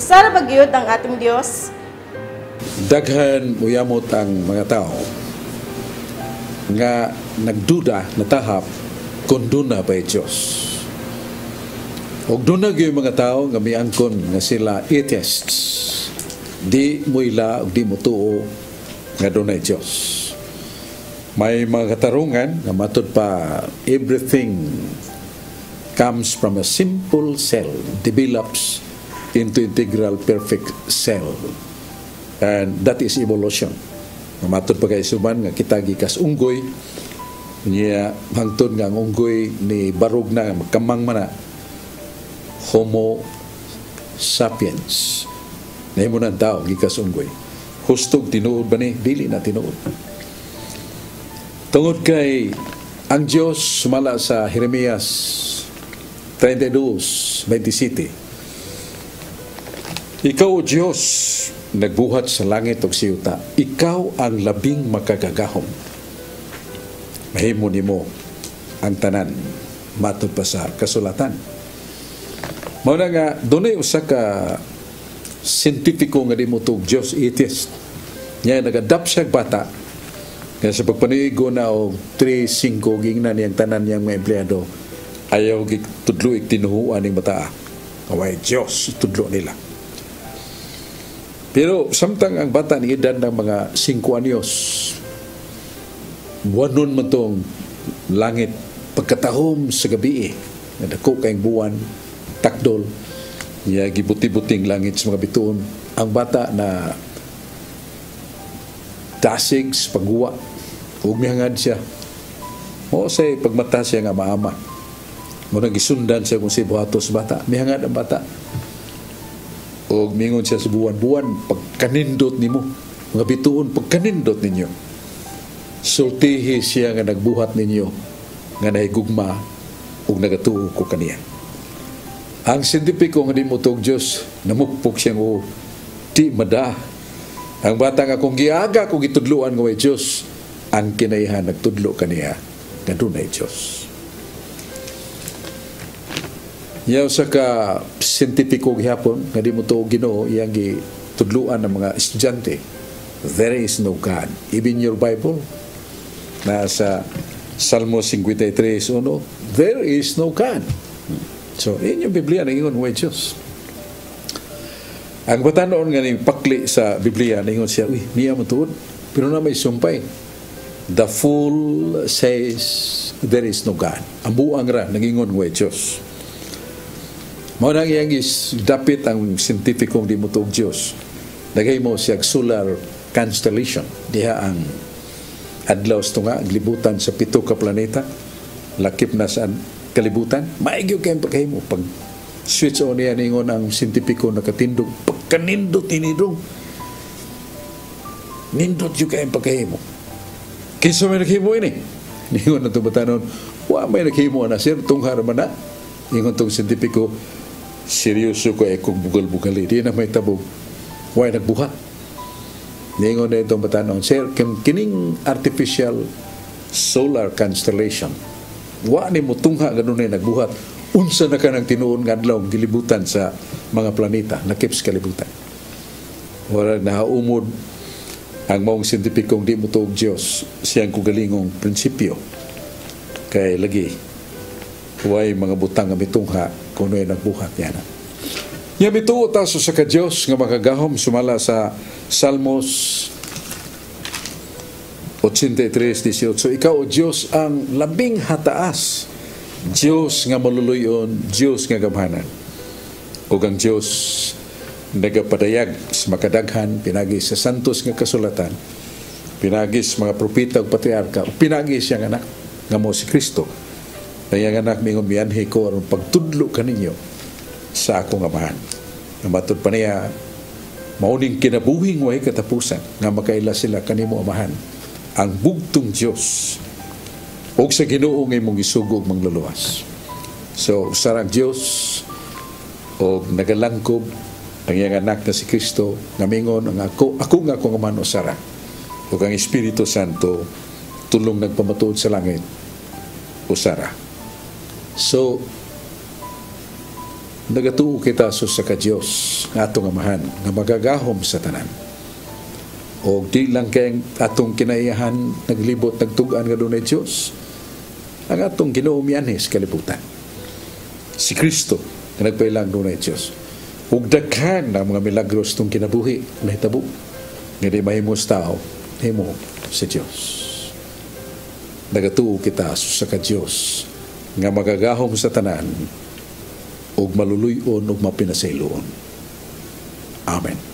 Sara bagyod ang ating Dios. Daghan uyamot ang mga tao nga nagduda natahap kung duna ba Diyos. Og duna gyud mga tao nga miangkon nga sila atheists. Di mo ila og di mo tuo nga dunay Diyos. May mga katarungan nga matud pa everything comes from a simple cell develops into integral perfect cell. And that is evolution. Matod pa kay suman nga kita gikas unggoy. Niya hangtod nga unggoy ni barog na magkamang mana homo sapiens. Nahimo ng tao gikas unggoy. Hustog tinuod ba ni? Dili na tinuod. Tungod kay ang Dios sumala sa Jeremias 32 27 ikaw o Diyos nagbuhat sa langit ug siyuta ikaw ang labing makagagahom. Mahimo nimo ang tanan matud pa sa kasulatan. Mao na nga dunay usa ka sintitiko nga di mo tug Dios atheist. Nya nag-adapt siya bata. Nga sa pagpanigo na og 3 5 gingnan niyang tanan niyang mga empleyado ayaw tudlo ik tinuhuan ning mata kaway Dios tudlo nila pero samtang ang bata ni edad ng mga 5 anyos, buwanon man tong langit pagkatahom sa gabi eh. Nadako kayong buwan, takdol, niya gibuti-buting langit sa mga bituon. Ang bata na dasig sa pagguwa, umihangad siya. O say pagmata siya nga maama. Muna gisundan siya kung si buhatos bata. Mihangad ang bata o mingon siya sa buwan-buwan pagkanindot nimo mga bituon pagkanindot ninyo. Sultihi siya nga nagbuhat ninyo nga nahigugma ug nagatuo ko kaniya. Ang sintipiko nga di mo tog Diyos namukpok siya o di mada. Ang bata nga kung giaga kung gitudluan nga way Diyos ang kinaihan nagtudlo kaniya nga dunay Diyos Yaw sa ka sintipiko gihapon nga di mo to Ginoo iyang gi tudluan ng mga estudyante. There is no God. Even your Bible na sa Salmo 53 uno, there is no God. So, inyong Biblia na ingon way Diyos. Ang batanon nga ni pakli sa Biblia na ingon siya, uy, niya mo tuod. Pero na may sumpay. The fool says there is no God. Ang buang ra, nangingon way Diyos. Mao nang iyang dapit ang scientificong di mo Dios. Dagay mo siya solar constellation. Diha ang adlaw sto nga libutan sa pito ka planeta. Lakip na sa kalibutan. Maigyo kay pagkahimo pag switch on niya ningon ang scientifico nakatindog pagkanindot inidong. Nindot yung kayong pagkahimo. Kinsa may naghimo ini? Ningon na tubatanon, wa may naghimo na sir, tunghar man na. Ningon tong scientifico, seryoso ko eh kung bugal-bugali. Di na may tabog. Why nagbuhat? Ningon na itong batanon, Sir, kining artificial solar constellation, wa ni mo tungha ganun na nagbuhat. Unsa na ka ng tinuon nga adlaw gilibutan sa mga planeta, nakip sa kalibutan. Wala nahaumod ang maong sintipikong di mo tuog Diyos siyang kugalingong prinsipyo kay lagi huwag mga butang nga mitungha kung ano nagbuhat niya na. Nga mituo taso sa ka Diyos nga makagahom sumala sa Salmos 83.18 So ikaw o Diyos ang labing hataas. Diyos nga maluluyon Diyos nga gamhanan. O ang Diyos nagapadayag sa makadaghan pinagi sa santos nga kasulatan pinagi sa mga propeta ug patriarka pinagi siya anak nga mo si Kristo kaya anak mingon miyanhi ko aron pagtudlo kaninyo sa akong amahan. Nga matod pa niya, mauning kinabuhing way katapusan nga makaila sila kanimo amahan. Ang bugtong Diyos o sa ginoo ngay mong isugog mangluluwas. So, sarang Diyos o nagalangkob ang iyang anak na si Kristo nga mingon ang ako, ako nga akong aman o sara o ang Espiritu Santo tulong nagpamatuod sa langit o sara. So, nagatuo kita so sa ka Dios nga atong amahan nga magagahom sa tanan. O di lang kay atong kinaiyahan naglibot nagtugan nga dunay Dios ang atong Ginoo mianhi sa kalibutan. Si Kristo nga nagpailang dunay Dios ug daghan ang mga milagros tong kinabuhi nahitabo. Nga di mahimos tao himo sa Dios nagatuo kita sa ka Dios nga magagahom sa tanan ug maluluyon ug mapinasayloon. Amen.